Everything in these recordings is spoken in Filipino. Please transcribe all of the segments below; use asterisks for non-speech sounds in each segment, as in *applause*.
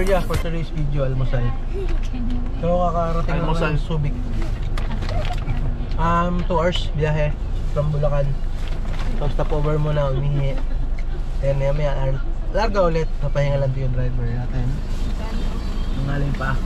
Victoria for today's video, almusal. So, kakarating Almusal. ng Subic. Um, 2 hours biyahe from Bulacan. So, stopover muna, umihi. Then, maya maya, ar- larga ulit. Napahinga lang yung driver natin. Ang galing pa.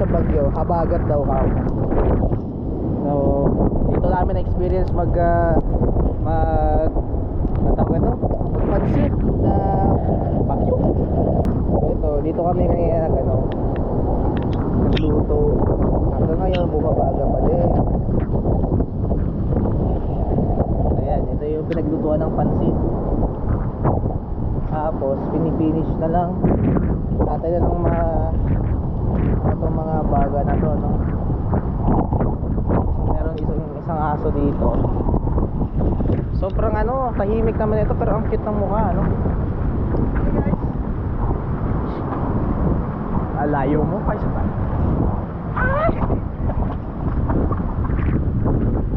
Sa bagyo. Habagat daw ka. So, dito namin na experience mag uh, mag ang tawag ito? Magpansit na bagyo. Ito, dito kami ngayon nag ano, nagluto. Hanggang ngayon, bumabaga pa din. Ayan, ito yung pinaglutuan ng pansit. Tapos, pinifinish na lang. Tatay na ng mga itong mga baga na to, no? Meron isang, isang aso dito. Sobrang ano, tahimik naman ito pero ang cute ng mukha, no? Hey guys! Alayo mo pa isa pa.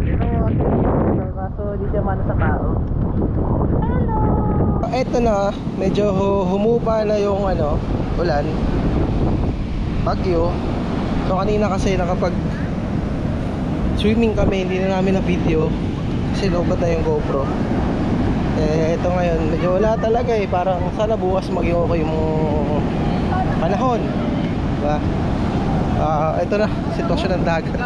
Pero kaso di siya mana sa tao. Eto na, medyo hu- humupa na yung ano, ulan. Bagyo. So kanina kasi nakapag swimming kami, hindi na namin na video kasi lobat na yung GoPro. Eh, ito ngayon, medyo wala talaga eh. Parang sana bukas maging okay yung panahon. Diba? Ah, ito na, sitwasyon ng dagat.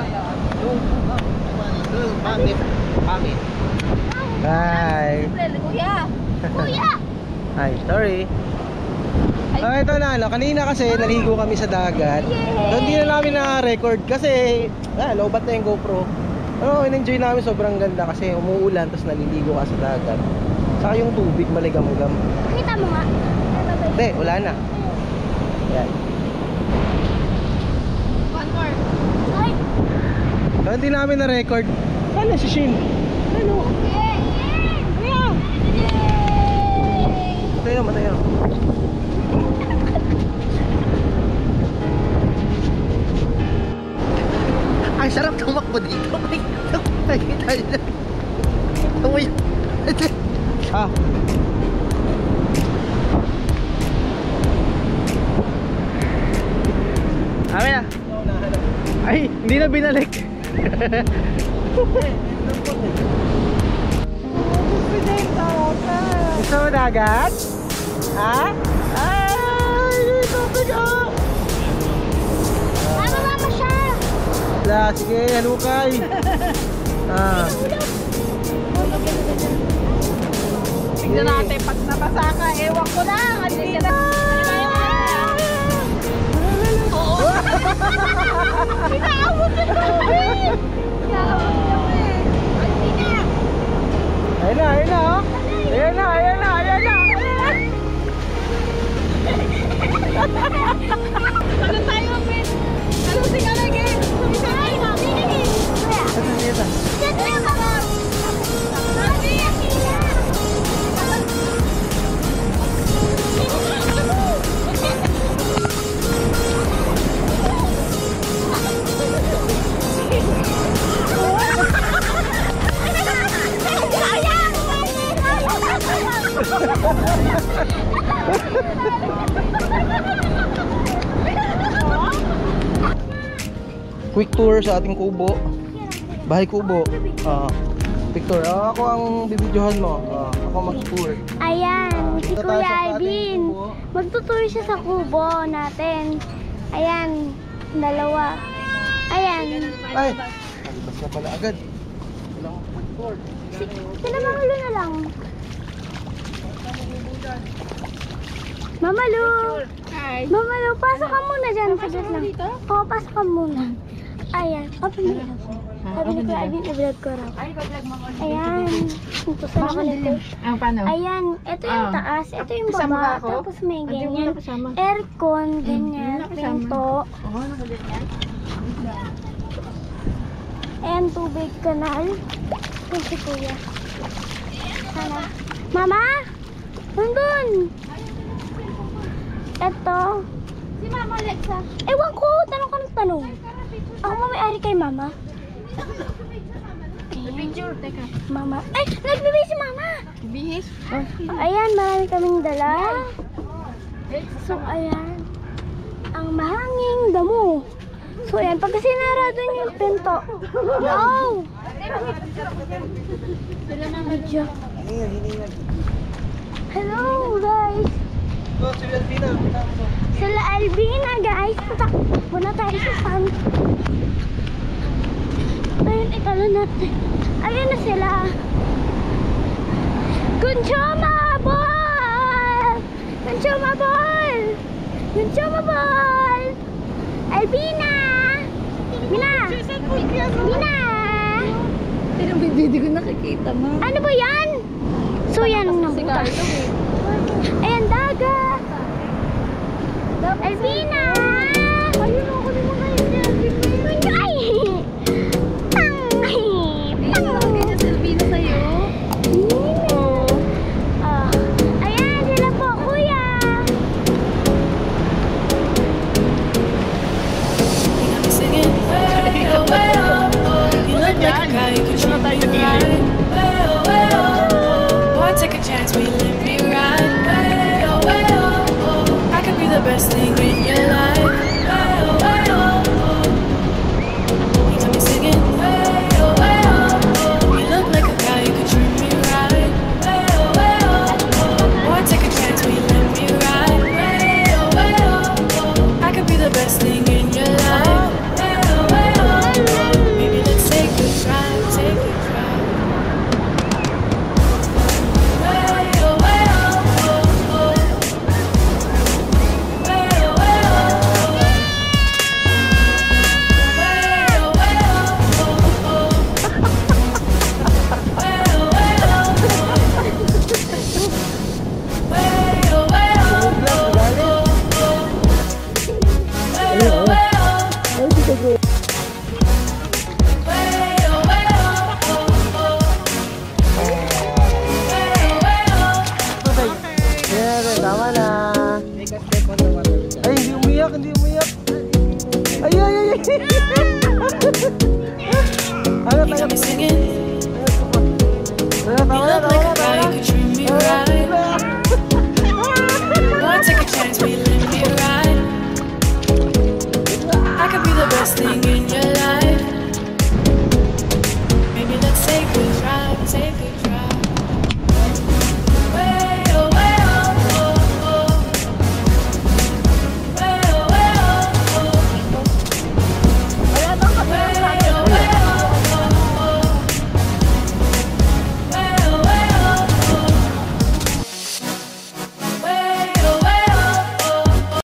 Hi! Kuya! *laughs* Kuya! Hi, sorry. Ah, ito na, ano, kanina kasi naligo kami sa dagat. So, hindi na namin na-record kasi, ah, lobat na yung GoPro. Pero in-enjoy namin sobrang ganda kasi umuulan tapos naliligo ka sa dagat. Saka yung tubig maligam-gam. Kita mo nga. Hindi, wala na. Yan. One more. Ay! So, hindi namin na-record. Saan na si Shin? Ano? Kuya! Tayo, matayo. Ang sarap tumakbo dito. Ay, ay, ay. Tumoy. Ah. Amin na. Ay, hindi na binalik. *laughs* Gusto mo dagat? Ha? Ay, tubig ah! Isda. Sige, halukay. *laughs* ah. Tingnan natin, pag napasaka, ewan ko na. Andito na. *laughs* Quick tour sa ating kubo. Bahay kubo. Ah. quick tour. Ah, ako ang bibidyohan mo. Ah, ako mag-tour. Ayan, si Dito tayo Kuya Alvin. Magtutour siya sa kubo natin. Ayan, dalawa. Ayan. Ay! Alibas na pala agad. Sila Mamalu na lang. Mamalu! Hi. Mamalu, pasok ka muna dyan. Saglit lang. Oo, pasok ka muna. Ayan. Open mo lang. Sabi ni Kuya Alvin, i-vlog ko raw. Ayan. Ito sa ako nito. Ah, paano? Ayan, ito yung Ah. taas, ito yung baba, tapos may ganyan. Aircon, ganyan, nakasama. pinto. Oo, nakaganyan. Ayan, tubig kanal. Ito si Kuya. Sana. Mama! Nandun! Ito. Si Mama Alexa. Ewan ko, tanong ka ng tanong. Ako may-ari kay Mama. Picture, teka. Mama. Ay, nagbibigay si Mama! Bihis. Ayan, marami kaming dala. So, ayan. Ang mahanging damo. So, ayan. Pagka sinarado niyo yung pinto. Wow! Medyo. Hello, guys. Oh, si Alvina. Sila Alvina, guys. Punta muna tayo sa farm. Ayun, ikala natin. Ayun na sila. Kunchoma ball! Kunchoma ball! Kunchoma ball! Alvina! Mina! Mina! Pero hindi ko nakikita, ma. Ano ba yan? So, yan ang nabutas. You got me singing. You look like a guy who could treat me right. Boy, take a chance, we live me right. I could be the best thing